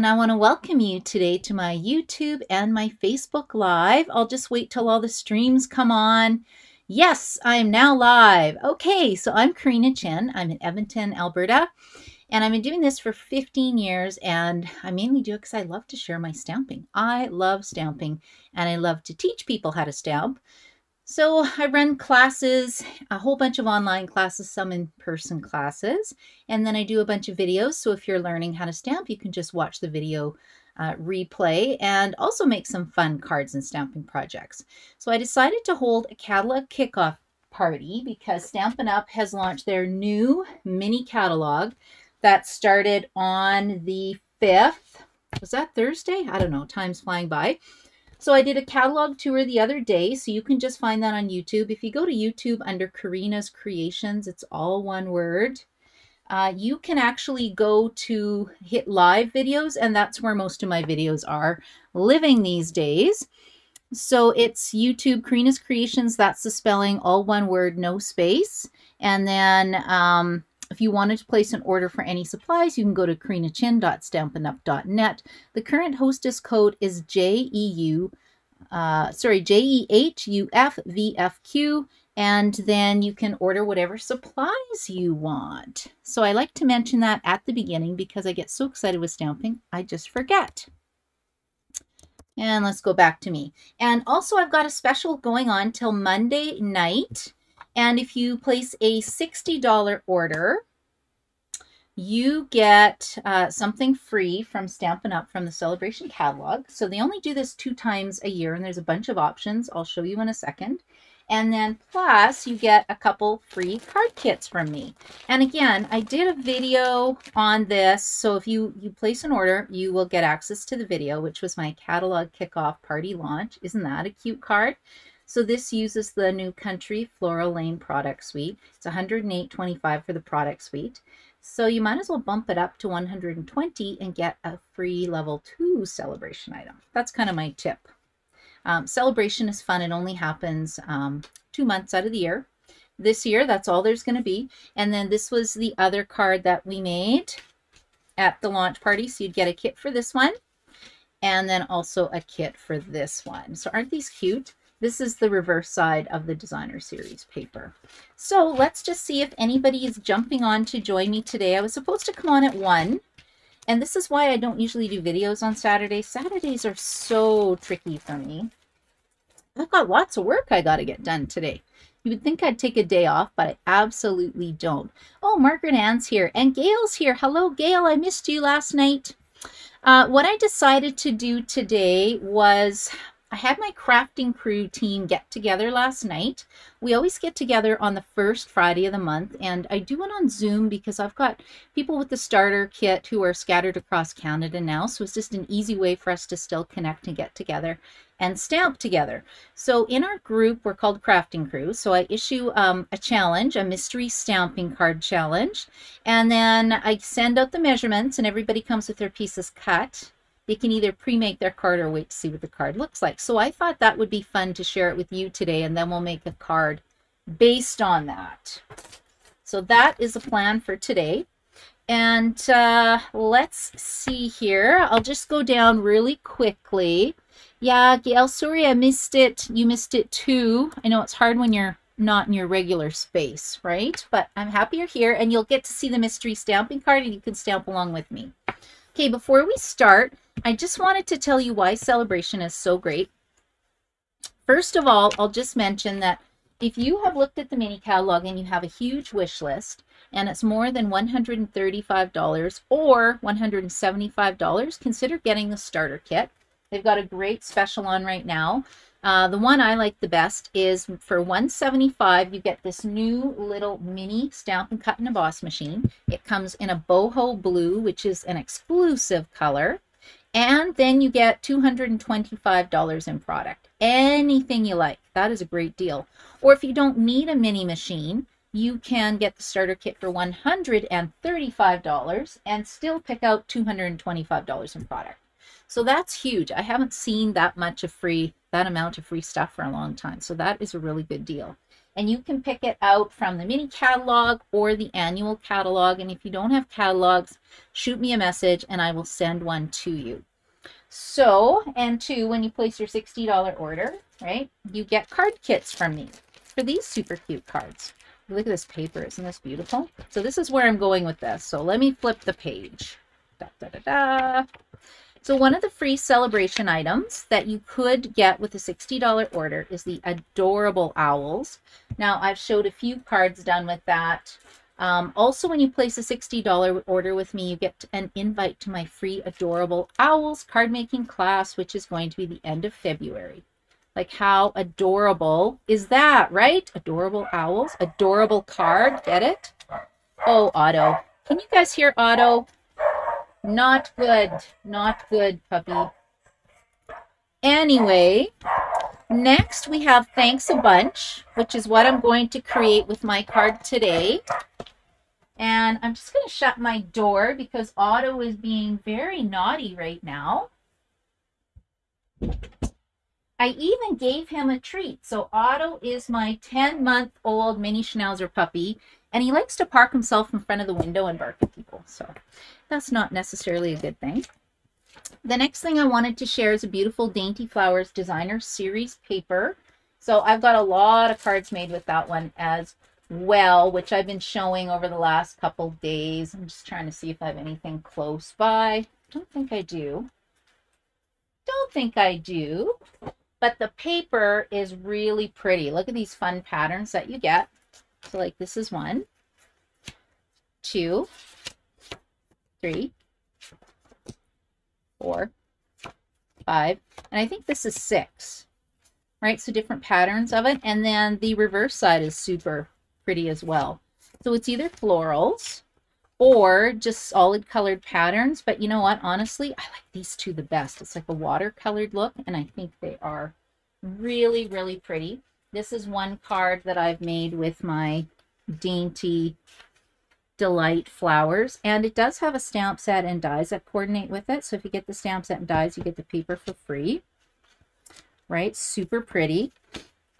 and I want to welcome you today to my YouTube and my Facebook Live. I'll just wait till all the streams come on. Yes, I'm now live. Okay, so I'm Karina Chin. I'm in Edmonton, Alberta, and I've been doing this for 15 years, and I mainly do it because I love to share my stamping. I love stamping, and I love to teach people how to stamp. So I run classes, a whole bunch of online classes, some in-person classes, and then I do a bunch of videos. So if you're learning how to stamp, you can just watch the video uh, replay and also make some fun cards and stamping projects. So I decided to hold a catalog kickoff party because Stampin' Up! has launched their new mini catalog that started on the 5th. Was that Thursday? I don't know. Time's flying by. So I did a catalog tour the other day, so you can just find that on YouTube. If you go to YouTube under Karina's Creations, it's all one word. Uh, you can actually go to hit live videos, and that's where most of my videos are living these days. So it's YouTube Karina's Creations. That's the spelling, all one word, no space. And then um, if you wanted to place an order for any supplies, you can go to karinachin.stampinup.net. The current hostess code is JEU, uh, sorry, J-E-H-U-F-V-F-Q, and then you can order whatever supplies you want. So I like to mention that at the beginning because I get so excited with stamping, I just forget. And let's go back to me. And also I've got a special going on till Monday night. And if you place a $60 order, you get uh, something free from Stampin' Up! from the Sale-a-Bration catalog. So they only do this two times a year, and there's a bunch of options. I'll show you in a second. And then plus you get a couple free card kits from me. And again, I did a video on this. So if you, you place an order, you will get access to the video, which was my catalog kickoff party launch. Isn't that a cute card? So this uses the new Country Floral Lane product suite. It's $108.25 for the product suite. So you might as well bump it up to 120 and get a free level two Sale-a-Bration item. That's kind of my tip. Um, Sale-a-Bration is fun. It only happens um, two months out of the year. This year, that's all there's going to be. And then this was the other card that we made at the launch party. So you'd get a kit for this one and then also a kit for this one. So aren't these cute? This is the reverse side of the designer series paper. So let's just see if anybody is jumping on to join me today. I was supposed to come on at 1. And this is why I don't usually do videos on Saturdays. Saturdays are so tricky for me. I've got lots of work I got to get done today. You would think I'd take a day off, but I absolutely don't. Oh, Margaret Ann's here. And Gail's here. Hello, Gail. I missed you last night. Uh, what I decided to do today was I had my crafting crew team get together last night. We always get together on the first Friday of the month, and I do it on Zoom because I've got people with the starter kit who are scattered across Canada now, so it's just an easy way for us to still connect and get together and stamp together. So in our group, we're called Crafting Crew. So I issue um, a challenge, a mystery stamping card challenge, and then I send out the measurements, and everybody comes with their pieces cut they can either pre-make their card or wait to see what the card looks like. So I thought that would be fun to share it with you today, and then we'll make a card based on that. So that is the plan for today. And uh, let's see here. I'll just go down really quickly. Yeah, Gail, sorry I missed it. You missed it too. I know it's hard when you're not in your regular space, right? But I'm happy you're here and you'll get to see the mystery stamping card and you can stamp along with me. Okay, before we start, I just wanted to tell you why Sale-a-Bration is so great. First of all, I'll just mention that if you have looked at the mini catalog and you have a huge wish list and it's more than $135 or $175, consider getting the starter kit. They've got a great special on right now. Uh, the one I like the best is for 175. you get this new little mini stamp and cut and emboss machine. It comes in a boho blue, which is an exclusive color. And then you get $225 in product. Anything you like. That is a great deal. Or if you don't need a mini machine, you can get the starter kit for $135 and still pick out $225 in product. So that's huge. I haven't seen that much of free, that amount of free stuff for a long time. So that is a really good deal. and you can pick it out from the mini catalog or the annual catalog. And if you don't have catalogs, shoot me a message and I will send one to you. So, and two, when you place your $60 order, right, you get card kits from me for these super cute cards. Look at this paper. Isn't this beautiful? So this is where I'm going with this. So let me flip the page. Da, da, da, da. So one of the free Sale-a-Bration items that you could get with a $60 order is the Adorable Owls. Now, I've showed a few cards done with that. Um, also, when you place a $60 order with me, you get an invite to my free Adorable Owls card making class, which is going to be the end of February. Like, how adorable is that, right? Adorable owls, adorable card. Get it? Oh, Otto. Can you guys hear Otto? Not good. Not good, puppy. Anyway, next we have Thanks a Bunch, which is what I'm going to create with my card today. And I'm just going to shut my door because Otto is being very naughty right now. I even gave him a treat. So Otto is my 10-month-old mini Schnauzer puppy, and he likes to park himself in front of the window and bark at people. So that's not necessarily a good thing. The next thing I wanted to share is a beautiful Dainty Flowers Designer Series paper. So I've got a lot of cards made with that one as well, which I've been showing over the last couple days. I'm just trying to see if I have anything close by. Don't think I do. Don't think I do. But the paper is really pretty. Look at these fun patterns that you get. So like this is one, two, three, four, five, and I think this is six, right? So different patterns of it. And then the reverse side is super pretty as well. So it's either florals or just solid colored patterns. But you know what? Honestly, I like these two the best. It's like a watercolored look, and I think they are really, really pretty. This is one card that I've made with my Dainty Delight flowers. And it does have a stamp set and dies that coordinate with it. So if you get the stamp set and dies, you get the paper for free. Right? Super pretty.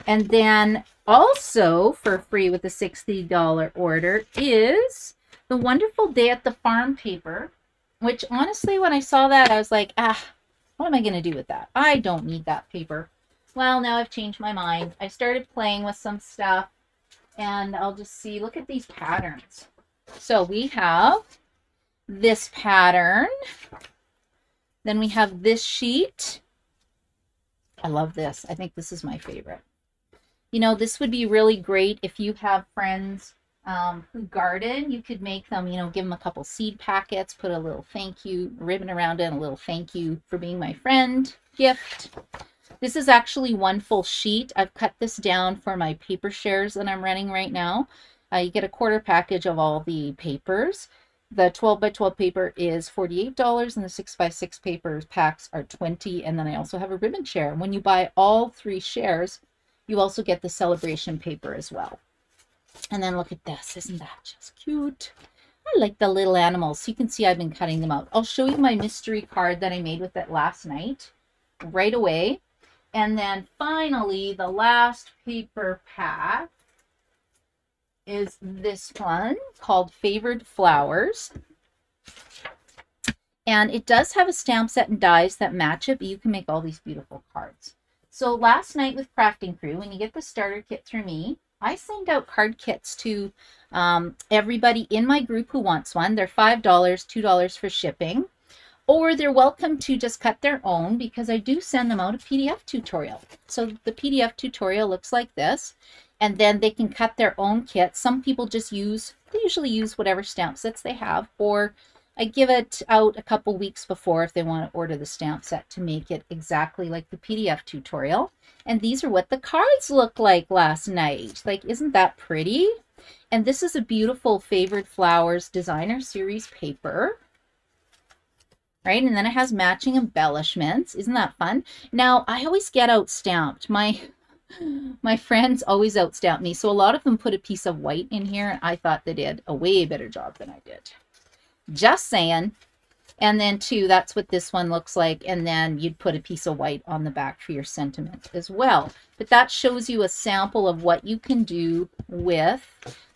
And then also for free with a $60 order is the Wonderful Day at the Farm paper, which honestly, when I saw that, I was like, ah, what am I going to do with that? I don't need that paper. Well, now I've changed my mind. I started playing with some stuff and I'll just see, look at these patterns. So we have this pattern. Then we have this sheet. I love this. I think this is my favorite. You know, this would be really great if you have friends um, who garden. You could make them, you know, give them a couple seed packets, put a little thank you ribbon around it, a little thank you for being my friend gift. This is actually one full sheet. I've cut this down for my paper shares that I'm running right now. Uh, you get a quarter package of all the papers. The 12 by 12 paper is $48 and the 6 by 6 papers packs are 20 and then I also have a ribbon share. When you buy all three shares, you also get the Sale-a-Bration paper as well. And then look at this. Isn't that just cute? I like the little animals. You can see I've been cutting them out. I'll show you my mystery card that I made with it last night right away. And then finally, the last paper pack is this one called Favored Flowers. And it does have a stamp set and dies that match it, but you can make all these beautiful cards. So last night with Crafting Crew, when you get the starter kit through me, I send out card kits to um, everybody in my group who wants one. They're $5, $2 for shipping or they're welcome to just cut their own because I do send them out a PDF tutorial. So the PDF tutorial looks like this, and then they can cut their own kit. Some people just use, they usually use whatever stamp sets they have, or I give it out a couple weeks before if they want to order the stamp set to make it exactly like the PDF tutorial. And these are what the cards look like last night. Like, isn't that pretty? And this is a beautiful Favored Flowers Designer Series paper right? And then it has matching embellishments. Isn't that fun? Now, I always get out stamped. My my friends always outstamp me. So a lot of them put a piece of white in here. I thought they did a way better job than I did. Just saying. And then two, that's what this one looks like. And then you'd put a piece of white on the back for your sentiment as well. But that shows you a sample of what you can do with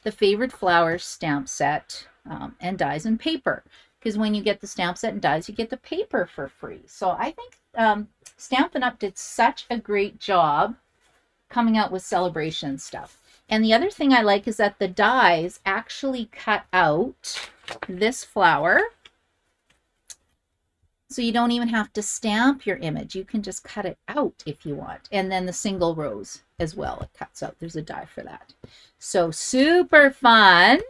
the Favorite Flowers stamp set um, and dies and paper. Because when you get the stamp set and dies, you get the paper for free. So I think um, Stampin' Up! did such a great job coming out with Sale-a-Bration stuff. And the other thing I like is that the dies actually cut out this flower so you don't even have to stamp your image. You can just cut it out if you want. And then the single rose as well, it cuts out. There's a die for that. So super fun,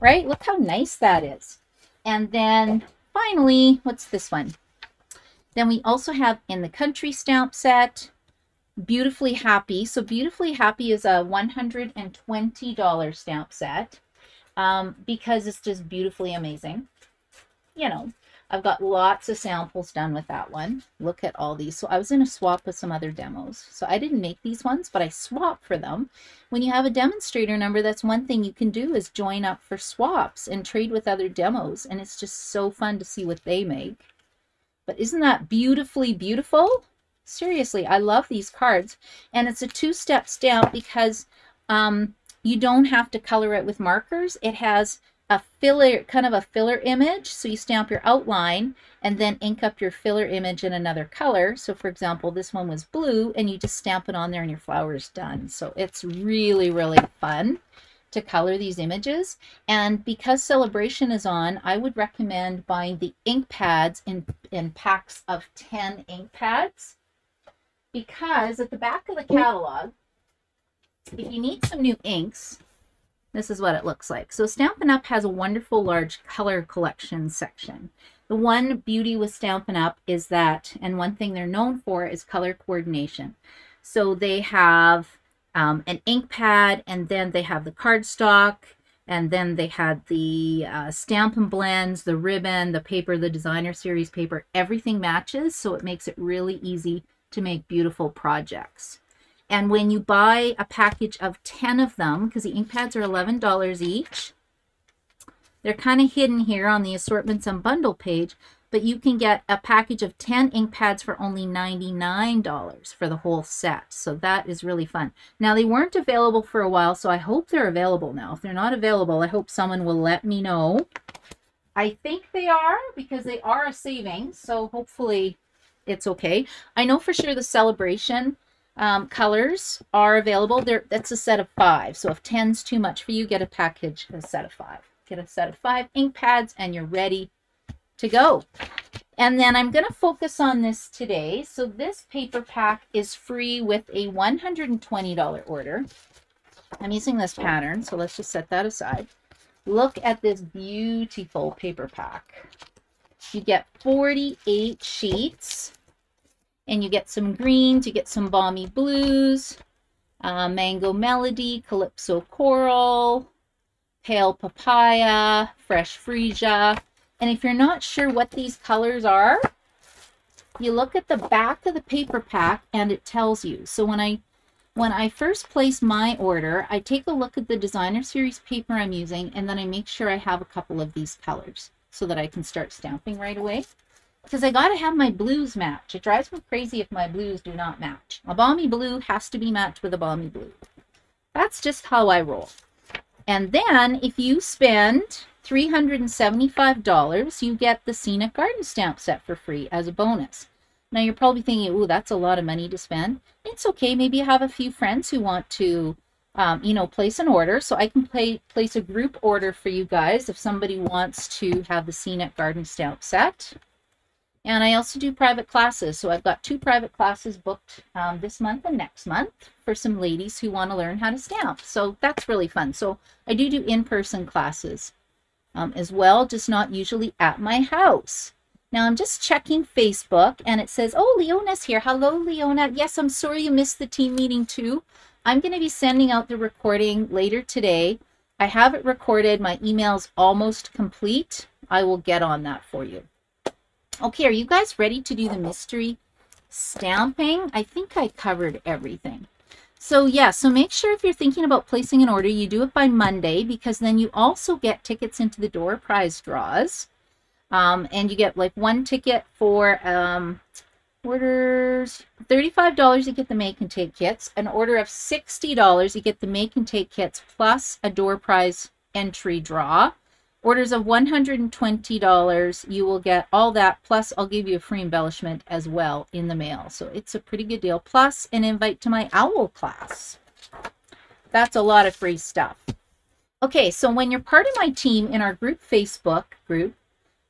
right? Look how nice that is. And then finally, what's this one? Then we also have in the country stamp set, Beautifully Happy. So Beautifully Happy is a $120 stamp set um, because it's just beautifully amazing. You know, I've got lots of samples done with that one. Look at all these. So I was in a swap with some other demos. So I didn't make these ones, but I swap for them. When you have a demonstrator number, that's one thing you can do is join up for swaps and trade with other demos. And it's just so fun to see what they make. But isn't that beautifully beautiful? Seriously, I love these cards. And it's a two-step stamp because um, you don't have to color it with markers. It has a filler, kind of a filler image. So you stamp your outline and then ink up your filler image in another color. So for example, this one was blue and you just stamp it on there and your flower is done. So it's really, really fun to color these images. And because Sale-a-Bration is on, I would recommend buying the ink pads in, in packs of 10 ink pads because at the back of the catalog, if you need some new inks, this is what it looks like. So Stampin' Up! has a wonderful large color collection section. The one beauty with Stampin' Up! is that, and one thing they're known for is color coordination. So they have um, an ink pad, and then they have the cardstock, and then they had the uh, Stampin' Blends, the ribbon, the paper, the designer series paper. Everything matches, so it makes it really easy to make beautiful projects. And when you buy a package of 10 of them, because the ink pads are $11 each, they're kind of hidden here on the assortments and bundle page, but you can get a package of 10 ink pads for only $99 for the whole set. So that is really fun. Now, they weren't available for a while, so I hope they're available now. If they're not available, I hope someone will let me know. I think they are because they are a savings, so hopefully it's okay. I know for sure the celebration um, colors are available. There, that's a set of five. So if 10's too much for you, get a package, a set of five. Get a set of five ink pads and you're ready to go. And then I'm going to focus on this today. So this paper pack is free with a $120 order. I'm using this pattern, so let's just set that aside. Look at this beautiful paper pack. You get 48 sheets and you get some greens, you get some balmy blues, uh, mango melody, calypso coral, pale papaya, fresh freesia. And if you're not sure what these colors are, you look at the back of the paper pack and it tells you. So when I when I first place my order, I take a look at the designer series paper I'm using and then I make sure I have a couple of these colors so that I can start stamping right away because I got to have my blues match. It drives me crazy if my blues do not match. A balmy blue has to be matched with a balmy blue. That's just how I roll. And then if you spend $375, you get the Scenic Garden stamp set for free as a bonus. Now you're probably thinking, oh, that's a lot of money to spend. It's okay. Maybe you have a few friends who want to, um, you know, place an order. So I can play, place a group order for you guys if somebody wants to have the Scenic Garden stamp set. And I also do private classes. So I've got two private classes booked um, this month and next month for some ladies who want to learn how to stamp. So that's really fun. So I do do in-person classes um, as well, just not usually at my house. Now I'm just checking Facebook and it says, oh, Leona's here. Hello, Leona. Yes, I'm sorry you missed the team meeting too. I'm going to be sending out the recording later today. I have it recorded. My email's almost complete. I will get on that for you. Okay, are you guys ready to do the mystery stamping? I think I covered everything. So yeah, so make sure if you're thinking about placing an order, you do it by Monday because then you also get tickets into the door prize draws. Um, and you get like one ticket for um, orders $35 you get the make and take kits. An order of $60 you get the make and take kits plus a door prize entry draw. Orders of $120 you will get all that plus i'll give you a free embellishment as well in the mail. So it's a pretty good deal plus an invite to my owl class. That's a lot of free stuff. Okay so when you're part of my team in our group facebook group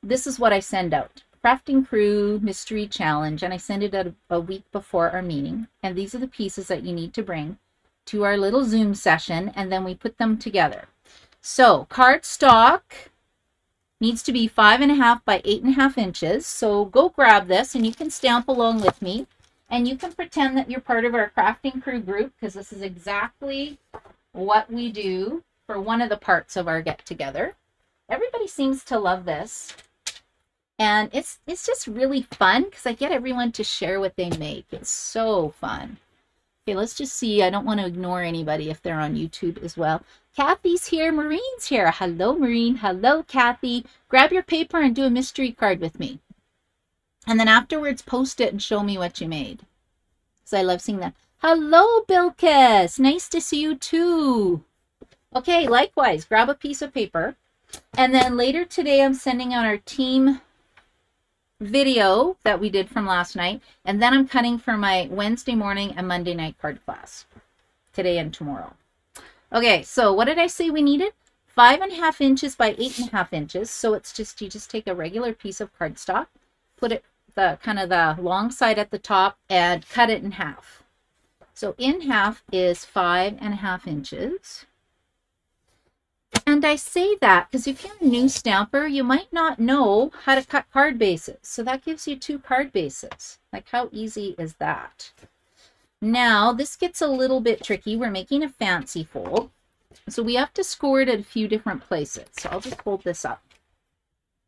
this is what i send out Crafting Crew Mystery Challenge, and I send it out a week before our meeting. And these are the pieces that you need to bring to our little Zoom session, and then we put them together. So cardstock needs to be five and a half by eight and a half inches. So go grab this, and you can stamp along with me. And you can pretend that you're part of our Crafting Crew group, because this is exactly what we do for one of the parts of our get-together. Everybody seems to love this and it's it's just really fun because I get everyone to share what they make. It's so fun. Okay, let's just see. I don't want to ignore anybody if they're on YouTube as well. Kathy's here. Marine's here. Hello, Marine. Hello, Kathy. Grab your paper and do a mystery card with me. And then afterwards, post it and show me what you made. Because I love seeing that. Hello, Bilkis. Nice to see you too. Okay, likewise, grab a piece of paper. And then later today, I'm sending out our team video that we did from last night. And then I'm cutting for my Wednesday morning and Monday night card class. Today and tomorrow. Okay, so what did I say we needed? Five and a half inches by eight and a half inches. So it's just, you just take a regular piece of cardstock, put it the kind of the long side at the top and cut it in half. So in half is five and a half inches. And I say that because if you're a new stamper, you might not know how to cut card bases. So that gives you two card bases. Like how easy is that? Now this gets a little bit tricky. We're making a fancy fold. So we have to score it at a few different places. So I'll just hold this up.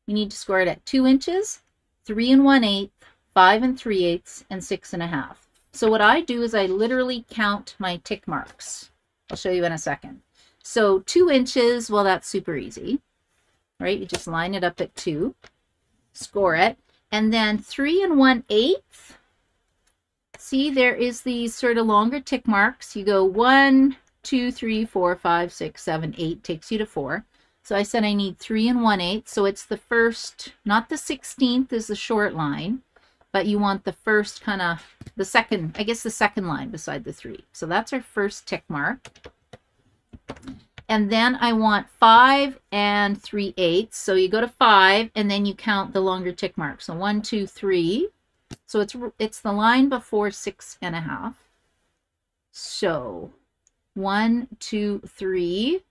You need to score it at two inches, three and one eighth, five and three eighths, and six and a half. So what I do is I literally count my tick marks. I'll show you in a second. So two inches, well, that's super easy, right? You just line it up at two, score it. And then three and one eighth. See, there is these sort of longer tick marks. You go one, two, three, four, five, six, seven, eight, takes you to four. So I said I need three and one eighth. So it's the first, not the 16th is the short line, but you want the first kind of, the second, I guess the second line beside the three. So that's our first tick mark. And then I want five and three eighths. So you go to five and then you count the longer tick mark. So one, two, three. So it's it's the line before six and a half. So one, two, three.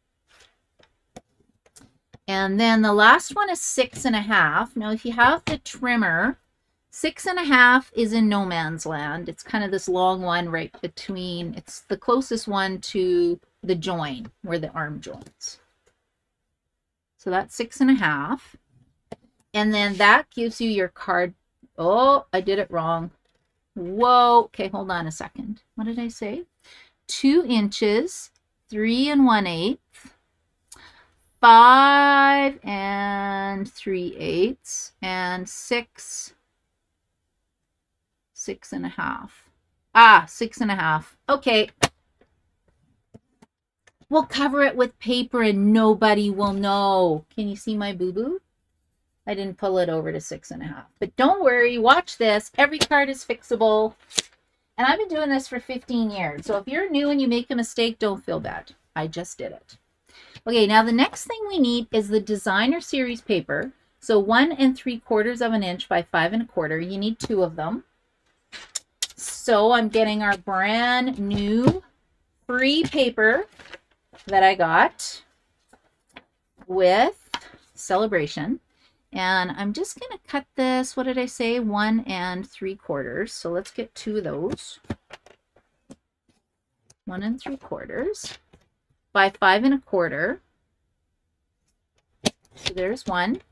And then the last one is six and a half. Now, if you have the trimmer, six and a half is in no man's land. It's kind of this long one right between, it's the closest one to the join where the arm joins. So that's six and a half. And then that gives you your card. Oh, I did it wrong. Whoa. Okay, hold on a second. What did I say? Two inches, three and one eighth, five and three eighths, and six, six and a half. Ah, six and a half. Okay, We'll cover it with paper and nobody will know. Can you see my boo-boo? I didn't pull it over to six and a half. But don't worry, watch this. Every card is fixable. And I've been doing this for 15 years. So if you're new and you make a mistake, don't feel bad. I just did it. Okay, now the next thing we need is the designer series paper. So one and three quarters of an inch by five and a quarter. You need two of them. So I'm getting our brand new free paper that I got with Sale-a-Bration. And I'm just going to cut this, what did I say? One and three quarters. So let's get two of those. One and three quarters by five and a quarter. So there's one.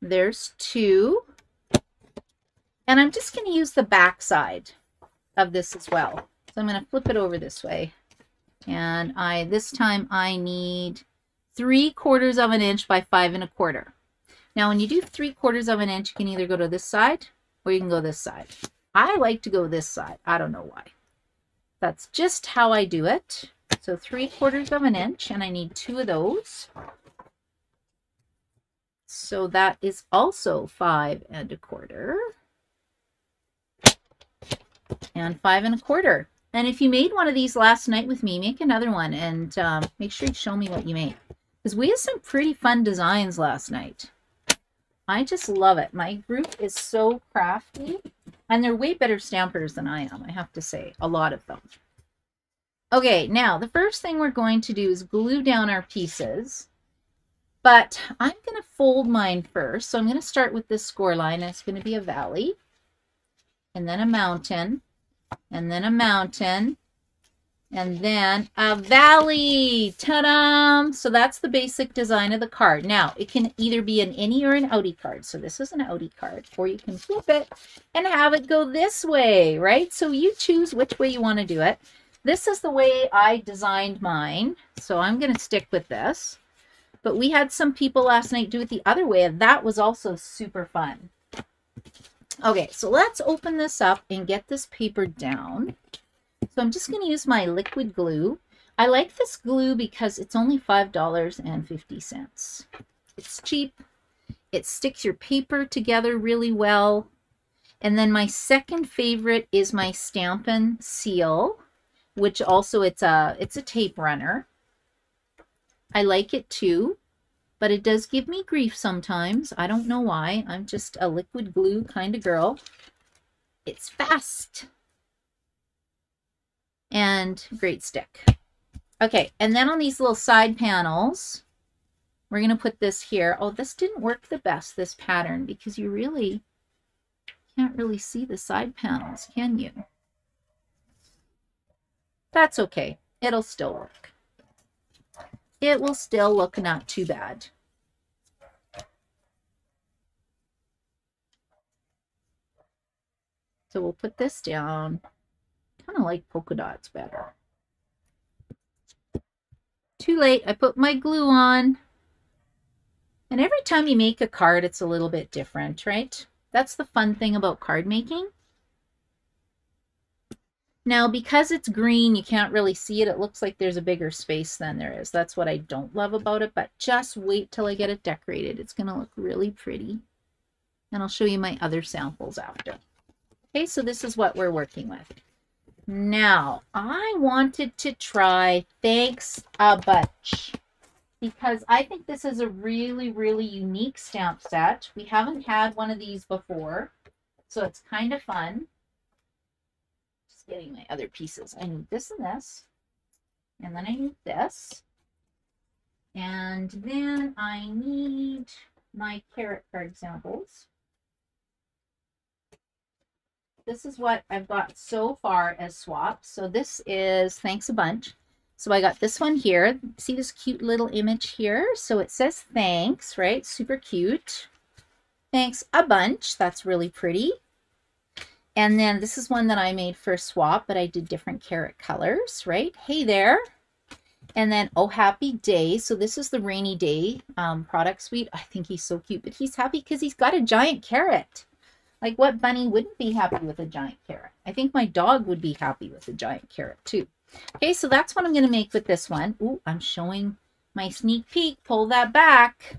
There's two. And I'm just going to use the back side of this as well. So I'm going to flip it over this way. And I this time I need three quarters of an inch by five and a quarter. Now, when you do three quarters of an inch, you can either go to this side or you can go this side. I like to go this side. I don't know why. That's just how I do it. So three quarters of an inch, and I need two of those. So that is also five and a quarter. And five and a quarter. And if you made one of these last night with me, make another one and um, make sure you show me what you made. Because we had some pretty fun designs last night. I just love it. My group is so crafty. And they're way better stampers than I am, I have to say. A lot of them. Okay, now the first thing we're going to do is glue down our pieces. But I'm going to fold mine first. So I'm going to start with this score line. It's going to be a valley. And then a mountain. And then a mountain. And then a valley. Ta-da! So that's the basic design of the card. Now, it can either be an innie or an outie card. So this is an outie card. Or you can flip it and have it go this way, right? So you choose which way you want to do it. This is the way I designed mine. So I'm going to stick with this. But we had some people last night do it the other way. And that was also super fun. Okay, so let's open this up and get this paper down. So I'm just going to use my liquid glue. I like this glue because it's only $5.50. It's cheap. It sticks your paper together really well. And then my second favorite is my Stampin' Seal, which also it's a it's a tape runner. I like it too, but it does give me grief sometimes. I don't know why. I'm just a liquid glue kind of girl. It's fast and great stick. Okay, and then on these little side panels, we're going to put this here. Oh, this didn't work the best, this pattern, because you really can't really see the side panels, can you? That's okay. It'll still work. It will still look not too bad. So we'll put this down kind of like polka dots better. Too late. I put my glue on. And every time you make a card, it's a little bit different, right? That's the fun thing about card making. Now, because it's green, you can't really see it. It looks like there's a bigger space than there is. That's what I don't love about it, but just wait till I get it decorated. It's going to look really pretty. And I'll show you my other samples after. Okay, so this is what we're working with. Now, I wanted to try Thanks a Bunch because I think this is a really, really unique stamp set. We haven't had one of these before, so it's kind of fun. Getting my other pieces. I need this and this, and then I need this, and then I need my carrot card samples this is what I've got so far as swaps. So this is Thanks a Bunch. So I got this one here. See this cute little image here? So it says thanks, right? Super cute. Thanks a bunch. That's really pretty. And then this is one that I made for swap, but I did different carrot colors, right? Hey there. And then Oh Happy Day. So this is the Rainy Day um, product suite. I think he's so cute, but he's happy because he's got a giant carrot. Like what bunny wouldn't be happy with a giant carrot? I think my dog would be happy with a giant carrot too. Okay, so that's what I'm going to make with this one. Ooh, I'm showing my sneak peek. Pull that back.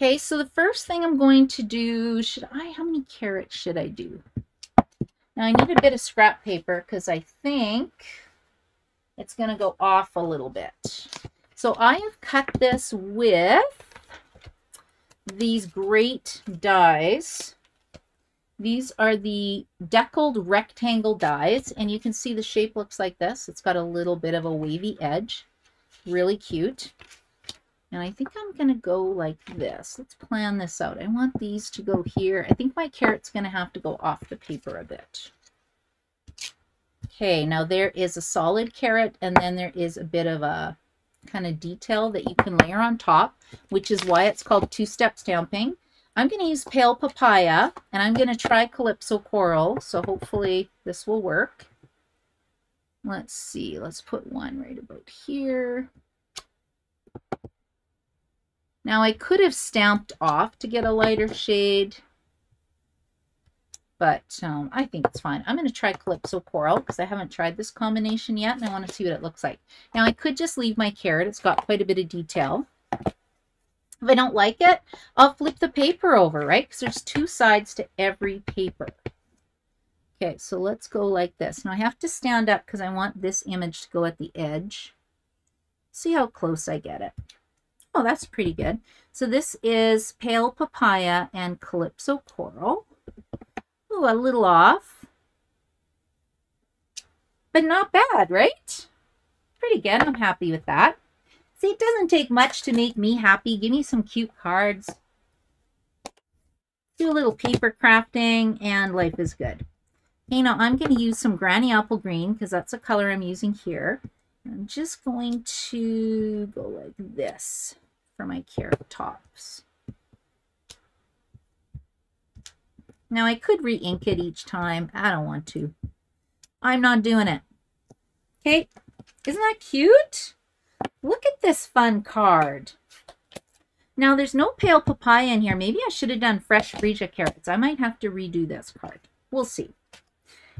Okay, so the first thing I'm going to do, should I, how many carrots should I do? Now I need a bit of scrap paper because I think it's going to go off a little bit. So I have cut this with these great dies. These are the deckled rectangle dies, and you can see the shape looks like this. It's got a little bit of a wavy edge. Really cute. And I think I'm going to go like this. Let's plan this out. I want these to go here. I think my carrot's going to have to go off the paper a bit. Okay, now there is a solid carrot, and then there is a bit of a kind of detail that you can layer on top, which is why it's called two-step stamping. I'm going to use Pale Papaya, and I'm going to try Calypso Coral, so hopefully this will work. Let's see, let's put one right about here. Now I could have stamped off to get a lighter shade, but um, I think it's fine. I'm going to try Calypso Coral because I haven't tried this combination yet and I want to see what it looks like. Now I could just leave my carrot. It's got quite a bit of detail. If I don't like it, I'll flip the paper over, right? Because there's two sides to every paper. Okay, so let's go like this. Now I have to stand up because I want this image to go at the edge. See how close I get it. Oh, that's pretty good. So this is Pale Papaya and Calypso Coral. Ooh, a little off. But not bad, right? Pretty good. I'm happy with that. See, it doesn't take much to make me happy. Give me some cute cards. Do a little paper crafting and life is good. Okay, now I'm going to use some Granny Apple Green because that's the color I'm using here. I'm just going to go like this for my carrot tops. Now I could re-ink it each time. I don't want to. I'm not doing it. Okay, isn't that cute? Look at this fun card. Now, there's no pale papaya in here. Maybe I should have done fresh freesia carrots. I might have to redo this card. We'll see.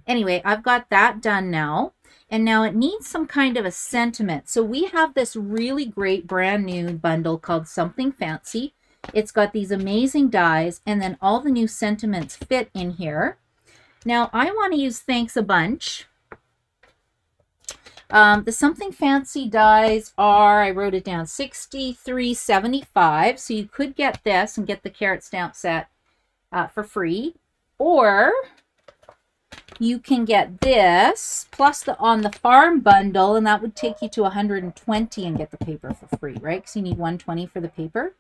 Anyway, I've got that done now. And now it needs some kind of a sentiment. So we have this really great brand new bundle called Something Fancy. It's got these amazing dies and then all the new sentiments fit in here. Now I want to use Thanks a Bunch um, the Something Fancy dies are, I wrote it down, 63.75. So you could get this and get the carrot stamp set uh, for free. Or you can get this plus the on the farm bundle and that would take you to 120 and get the paper for free, right? Because you need 120 for the paper.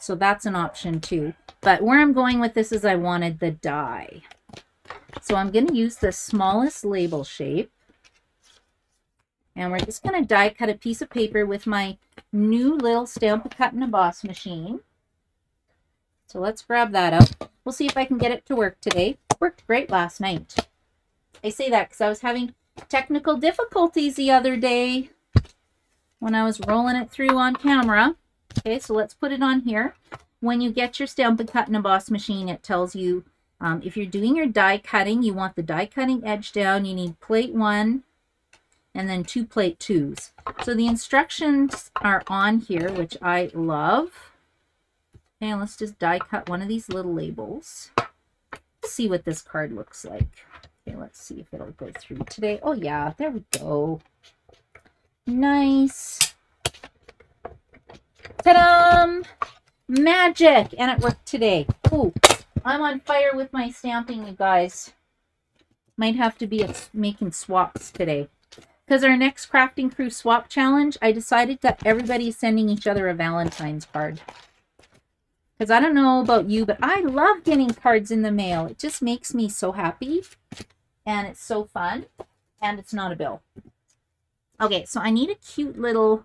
So that's an option too. But where I'm going with this is I wanted the die. So I'm going to use the smallest label shape. And we're just going to die cut a piece of paper with my new little Stamp Cut and Emboss machine. So let's grab that out. We'll see if I can get it to work today. Worked great last night. I say that because I was having technical difficulties the other day when I was rolling it through on camera. Okay, so let's put it on here. When you get your Stamp Cut and Emboss machine, it tells you um, if you're doing your die cutting, you want the die cutting edge down. You need plate one, and then two plate twos. So the instructions are on here, which I love. And let's just die cut one of these little labels. See what this card looks like. Okay, let's see if it'll go through today. Oh yeah, there we go. Nice. Ta-da! Magic! And it worked today. Ooh, I'm on fire with my stamping, you guys. Might have to be making swaps today. Because our next Crafting Crew swap challenge, I decided that everybody's sending each other a Valentine's card. Because I don't know about you, but I love getting cards in the mail. It just makes me so happy. And it's so fun. And it's not a bill. Okay, so I need a cute little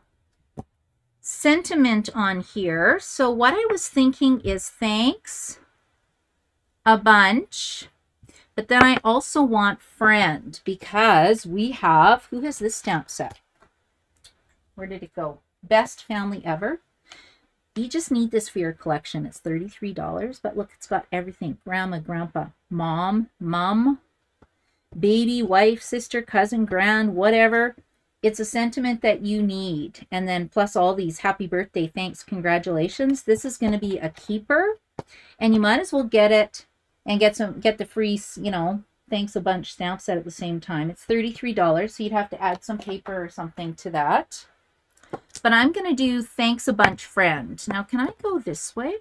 sentiment on here. So what I was thinking is thanks a bunch but then I also want friend because we have, who has this stamp set? Where did it go? Best family ever. You just need this for your collection. It's $33, but look, it's got everything. Grandma, grandpa, mom, mom, baby, wife, sister, cousin, grand, whatever. It's a sentiment that you need. And then plus all these happy birthday, thanks, congratulations. This is going to be a keeper. And you might as well get it and get some get the free, you know, thanks a bunch stamp set at the same time. It's $33, so you'd have to add some paper or something to that. But I'm going to do thanks a bunch friend. Now, can I go this way?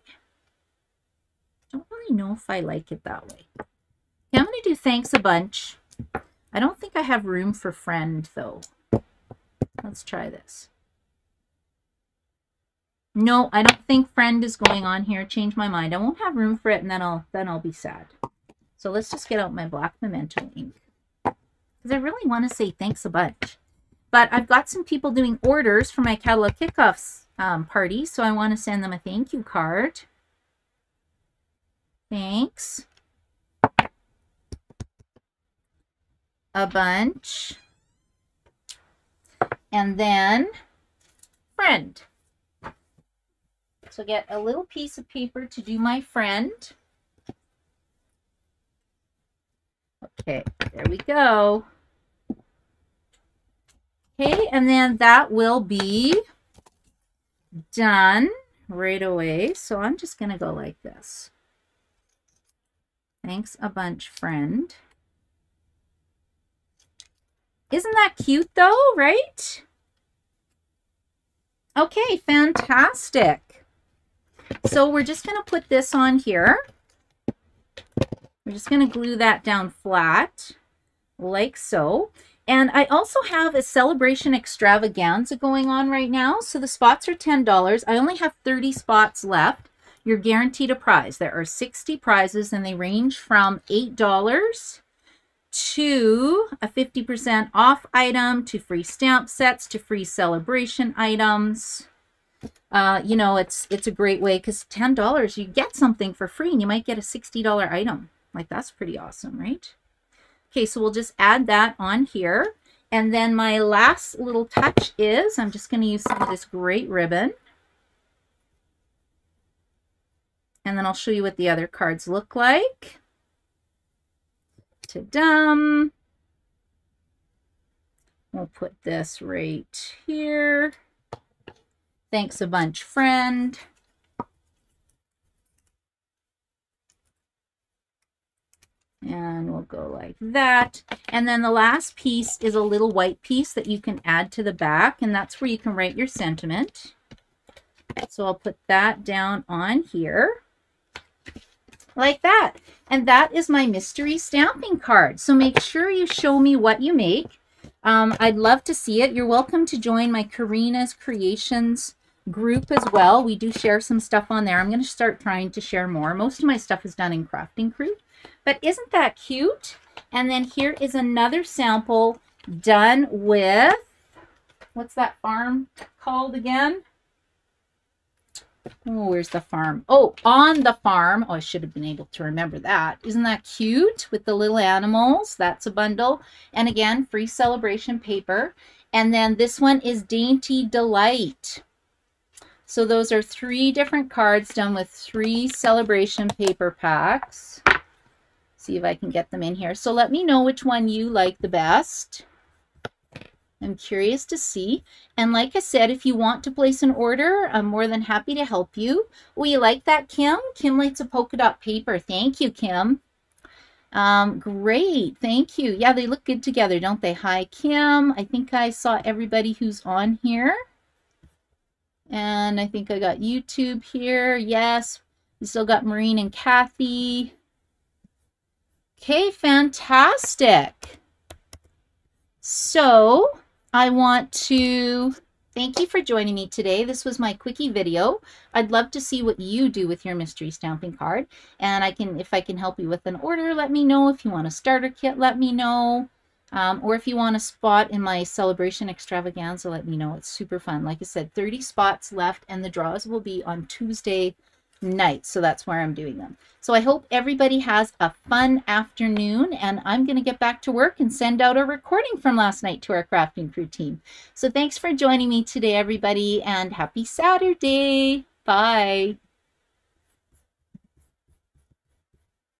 don't really know if I like it that way. Okay, I'm going to do thanks a bunch. I don't think I have room for friend, though. Let's try this. No, I don't think friend is going on here. Change my mind. I won't have room for it, and then I'll then I'll be sad. So let's just get out my black memento ink. Because I really want to say thanks a bunch. But I've got some people doing orders for my catalog kickoffs um, party, so I want to send them a thank you card. Thanks. A bunch. And then friend. So get a little piece of paper to do my friend. Okay, there we go. Okay, and then that will be done right away. So I'm just going to go like this. Thanks a bunch, friend. Isn't that cute though, right? Okay, fantastic. So we're just going to put this on here. We're just going to glue that down flat like so. And I also have a Sale-a-Bration extravaganza going on right now. So the spots are $10. I only have 30 spots left. You're guaranteed a prize. There are 60 prizes and they range from $8 to a 50% off item to free stamp sets to free Sale-a-Bration items. Uh, you know, it's it's a great way because $10 you get something for free and you might get a $60 item. Like that's pretty awesome, right? Okay, so we'll just add that on here. And then my last little touch is, I'm just going to use some of this great ribbon. And then I'll show you what the other cards look like. Ta-dum! We'll put this right here. Thanks a bunch, friend. And we'll go like that. And then the last piece is a little white piece that you can add to the back. And that's where you can write your sentiment. So I'll put that down on here. Like that. And that is my mystery stamping card. So make sure you show me what you make. Um, I'd love to see it. You're welcome to join my Karina's Creations group as well. We do share some stuff on there. I'm going to start trying to share more. Most of my stuff is done in Crafting Crew. But isn't that cute? And then here is another sample done with, what's that farm called again? Oh, where's the farm? Oh, on the farm. Oh, I should have been able to remember that. Isn't that cute with the little animals? That's a bundle. And again, free Sale-a-Bration paper. And then this one is Dainty Delight. So those are three different cards done with three Sale-a-Bration paper packs see if I can get them in here. So let me know which one you like the best. I'm curious to see. And like I said, if you want to place an order, I'm more than happy to help you. Oh, you like that, Kim? Kim likes a polka dot paper. Thank you, Kim. Um, great. Thank you. Yeah, they look good together, don't they? Hi, Kim. I think I saw everybody who's on here. And I think I got YouTube here. Yes. We still got Maureen and Kathy. Okay, fantastic. So I want to thank you for joining me today. This was my quickie video. I'd love to see what you do with your mystery stamping card. And I can, if I can help you with an order, let me know. If you want a starter kit, let me know. Um, or if you want a spot in my Sale-a-Bration extravaganza, let me know. It's super fun. Like I said, 30 spots left and the draws will be on Tuesday, night. So that's where I'm doing them. So I hope everybody has a fun afternoon and I'm going to get back to work and send out a recording from last night to our crafting crew team. So thanks for joining me today, everybody, and happy Saturday. Bye.